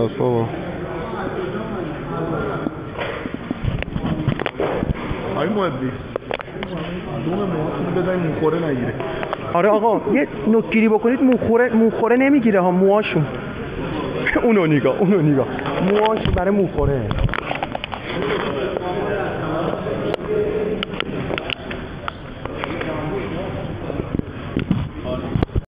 cuidado, por favor. مهدی محبی دوم موهاتون بزنید موخوره نگیره. آره آقا یه نکگیری بکنید موخوره موخوره نمی‌گیره ها موهاشون. اونو نگاه اونو نگاه. موهاش برای موخوره.